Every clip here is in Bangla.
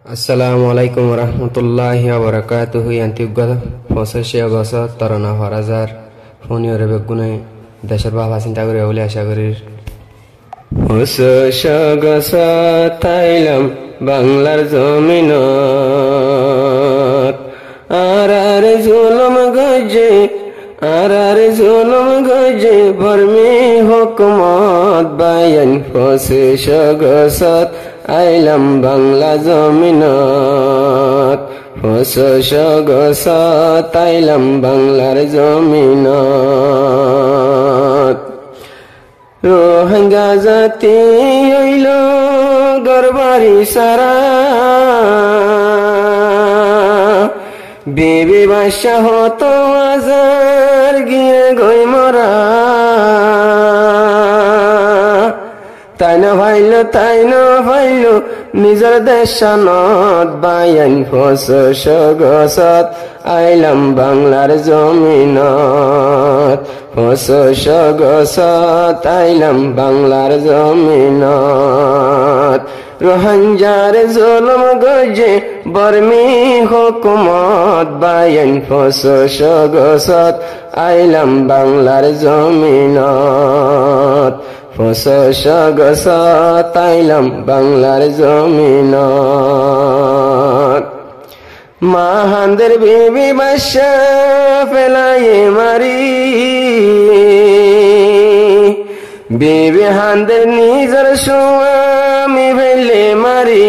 Alaikum warahmatullahi wabarakatuh yanti uggada পঁচাশি আগস্ট তরনা হরাজার ফোনিও রে বেগুনে, দেশের বাবা চিন্তা করে বলে আশা করি। পঁচাশ আগস্ট তাইলাম বাংলার জমিন আর আর জুলম গজে, আর আর জুলম গজে, ভরমি হুকমত বায়ন। পঁচিশ আগস্ট আইলাম বাংলা জমিনত পঁচিশ আগস্ট আইলাম বাংলার জমিনত। রোহিঙ্গা জাতি হইল গরবারি সারা। বিবি বাসা হতো আজার গিয়ে গই মরা। তাই না ভাইল, তাই না ভাইল, নিজের দেশানত বায়ান ফসস গসত আইলাম বাংলার জমিনত ফসস গসত আইলাম বাংলার জমিনত। রোহাঞ্জার জলম গজে বর্মি হুকুমত বায়ান ফসস গসত আইলাম বাংলার জমিনত। ফসস গসত আইলাম বাংলার জমিনত। মাহান্দের বিবি বাসা ফেলাই মারি। বিবি হান্দের নিজের স্বামী ফেলে মারি।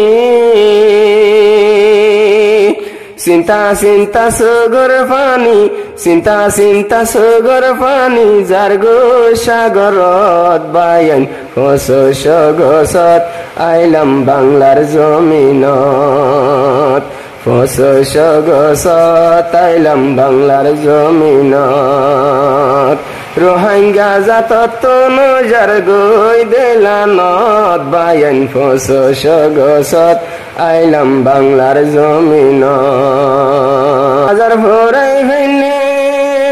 চিন্তা চিন্তা সগর পানি, চিন্তা চিন্তা সগর পানি যার গো সাগরত বায়ন হস সগসত আইলাম বাংলার জমিনত। ফস সগসত আইলাম বাংলার জমিনত। রোহাঙ্গা জাতত নজার গই দেলানত বায়ন ফস সগসত আইলাম বাংলার জমিন। হাজার ভরাই হইলে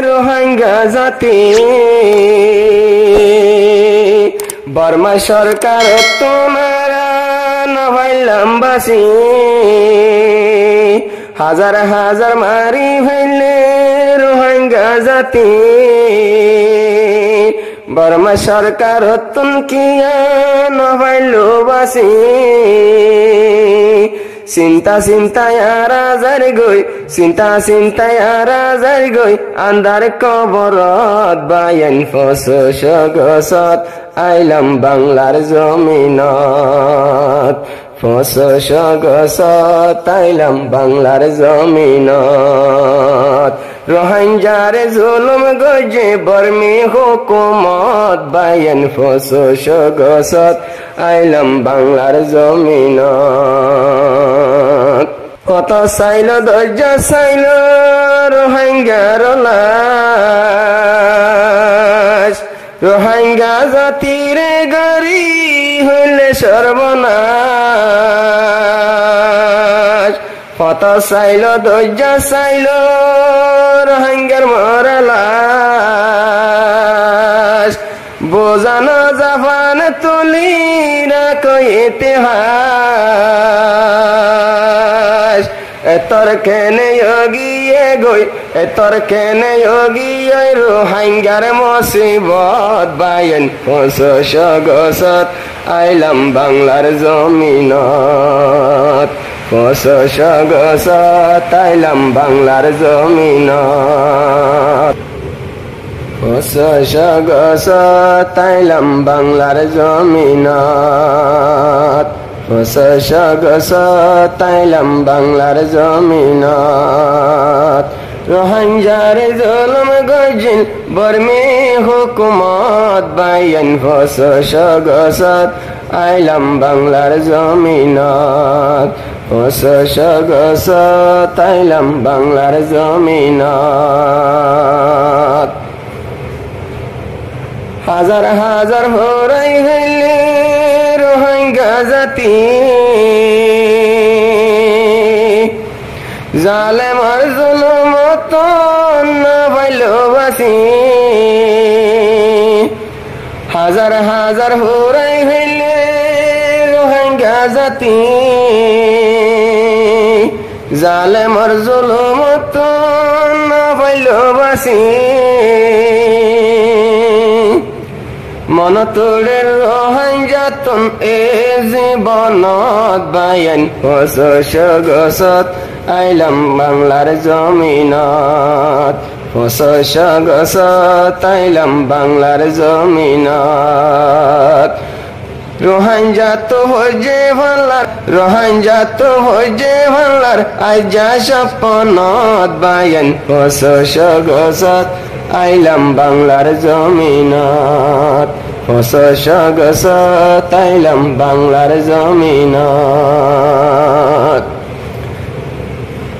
রোহাঙ্গা জাতি। বর্মা সরকার, তোমারা নভাইলাম বাসি। হাজার হাজার মারি ভাইলে রোহাঙ্গা জাতি। বর্মা সরকার তুন কিয়া নভাইল বাসি? চিন্তা চিন্তায় রাজার গই চিন্তা চিন্তায় রাজার গই আন্দার কবরত বায়ন ফস গসত আইলাম বাংলার জমিনত। ফস গসত আইলাম বাংলার জমিনত। রোহাঞ্জারে জুলুম গজে বর্মি হুকুমত বায়ন ফস গসত আইলাম বাংলার জমিনত। কত চাইল, ধৈর্য চাইল রোহাঙ্গার লাশ। রোহাঙ্গা জাতিরে গরি হইলে সর্বনাশ কত চাইল ধৈর্য চাইল রোহাঙ্গার মরালাশ বোঝানো জাপান তুলি রাখো ইতিহাস। এতর কেনে গিয়ে গই এতর কেনে গিয়ে রোহাঙ্গার মুসিবত বায়ন পঁচশ গসত আইলাম বাংলার জমিনত। পঁচশ গসত আইলাম বাংলার জমিনত। পঁচশ গসত আইলাম বাংলার জমিনত। পঁচশ গসত আইলাম বাংলার জমিনত রোহাঞ্জার জলম গজিন বর্মে হুকুমত বায়ন পঁচশ গসত আইলাম বাংলার জমিনত পঁচশ গসত আইলাম বাংলার জমিনত হাজার হাজার হরাই হইলে রোহিঙ্গা জাতি জালে মার জলম না ভাইলবাসি হাজার হাজার হরাই হইলে রোহিঙ্গা জাতি জালে মর জুলুমত না পাইল বাসি মন তোড়ের রহাই যাতন এ জীবনত বায়ান। হস গসত, আইলাম বাংলার জমিনত। হস গসত, আইলাম বাংলার জমিনত। রোহান জাত হয়ে ভাল্লার, রোহান জাত হয়ে ভাল্লার, আজ সপনত বায়ান। হস গসত, আইলাম বাংলার জমিনত। হস গসত আইলাম বাংলার জমিনত।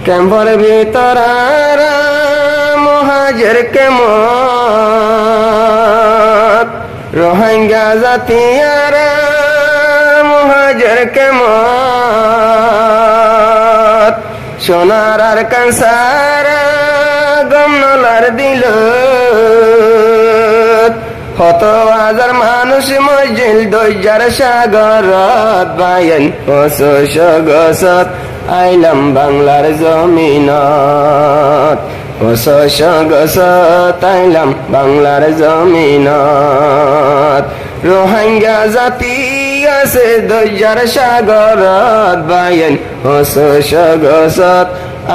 ক্যাম্পর ভিতর মহাজের কেম রোহিঙ্গা জাতিয়ারা মহাজের কেম সোনার আর কাঁসার গমনলার দিল কত হাজার মানুষ মজিল দৈজার সাগর বায়ন হস গসত আইলাম বাংলার জমিনত। হস গসত আইলাম বাংলার জমিনত। রোহিঙ্গা জাতি আছে দৈজার সাগর বায়ন হস গসত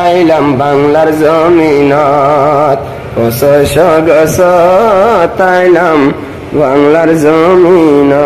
আইলাম বাংলার জমিনত। হস গসত আইলাম বাংলার জমিনত